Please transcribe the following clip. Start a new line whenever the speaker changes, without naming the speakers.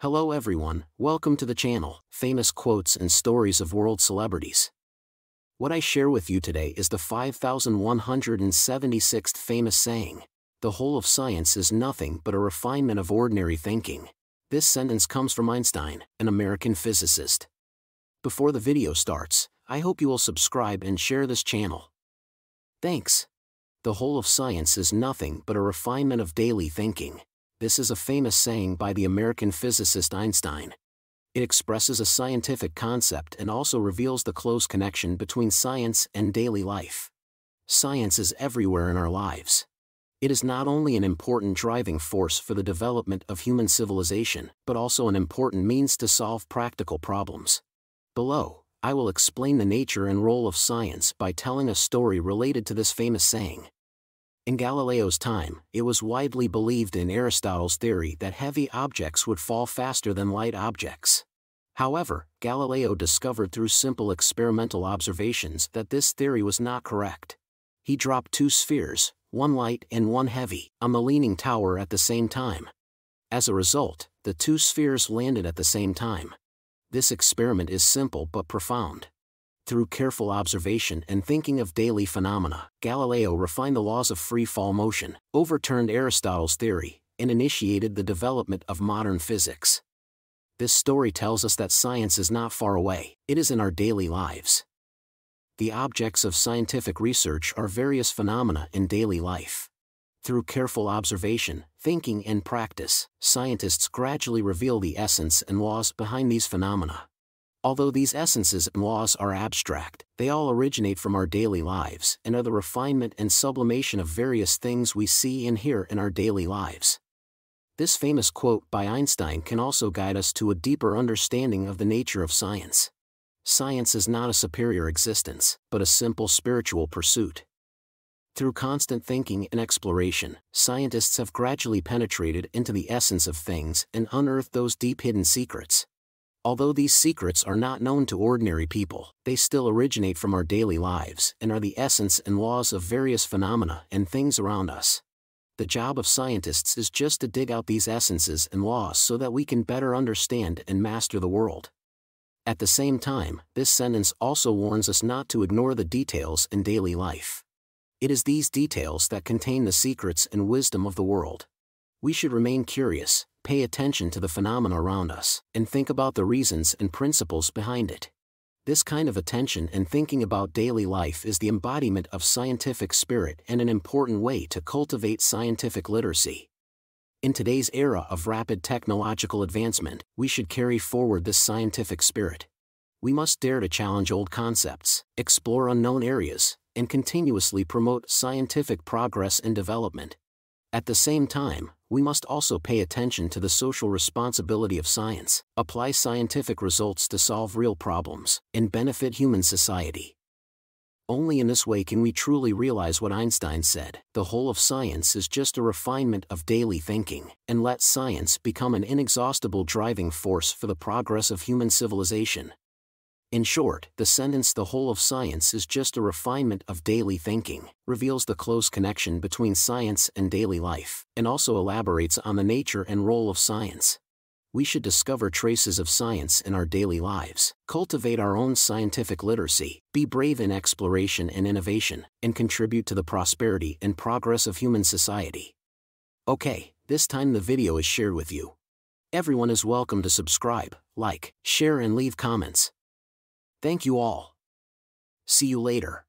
Hello everyone, welcome to the channel, famous quotes and stories of world celebrities. What I share with you today is the 5176th famous saying. The whole of science is nothing but a refinement of ordinary thinking. This sentence comes from Einstein, an American physicist. Before the video starts, I hope you will subscribe and share this channel. Thanks. The whole of science is nothing but a refinement of daily thinking. This is a famous saying by the American physicist Einstein. It expresses a scientific concept and also reveals the close connection between science and daily life. Science is everywhere in our lives. It is not only an important driving force for the development of human civilization, but also an important means to solve practical problems. Below, I will explain the nature and role of science by telling a story related to this famous saying. In Galileo's time, it was widely believed in Aristotle's theory that heavy objects would fall faster than light objects. However, Galileo discovered through simple experimental observations that this theory was not correct. He dropped two spheres, one light and one heavy, on the leaning tower at the same time. As a result, the two spheres landed at the same time. This experiment is simple but profound through careful observation and thinking of daily phenomena, Galileo refined the laws of free fall motion, overturned Aristotle's theory, and initiated the development of modern physics. This story tells us that science is not far away, it is in our daily lives. The objects of scientific research are various phenomena in daily life. Through careful observation, thinking, and practice, scientists gradually reveal the essence and laws behind these phenomena. Although these essences and laws are abstract, they all originate from our daily lives and are the refinement and sublimation of various things we see and hear in our daily lives. This famous quote by Einstein can also guide us to a deeper understanding of the nature of science. Science is not a superior existence, but a simple spiritual pursuit. Through constant thinking and exploration, scientists have gradually penetrated into the essence of things and unearthed those deep hidden secrets, Although these secrets are not known to ordinary people, they still originate from our daily lives and are the essence and laws of various phenomena and things around us. The job of scientists is just to dig out these essences and laws so that we can better understand and master the world. At the same time, this sentence also warns us not to ignore the details in daily life. It is these details that contain the secrets and wisdom of the world. We should remain curious, pay attention to the phenomena around us, and think about the reasons and principles behind it. This kind of attention and thinking about daily life is the embodiment of scientific spirit and an important way to cultivate scientific literacy. In today's era of rapid technological advancement, we should carry forward this scientific spirit. We must dare to challenge old concepts, explore unknown areas, and continuously promote scientific progress and development. At the same time, we must also pay attention to the social responsibility of science, apply scientific results to solve real problems, and benefit human society. Only in this way can we truly realize what Einstein said the whole of science is just a refinement of daily thinking, and let science become an inexhaustible driving force for the progress of human civilization. In short, the sentence the whole of science is just a refinement of daily thinking, reveals the close connection between science and daily life, and also elaborates on the nature and role of science. We should discover traces of science in our daily lives, cultivate our own scientific literacy, be brave in exploration and innovation, and contribute to the prosperity and progress of human society. Okay, this time the video is shared with you. Everyone is welcome to subscribe, like, share and leave comments. Thank you all. See you later.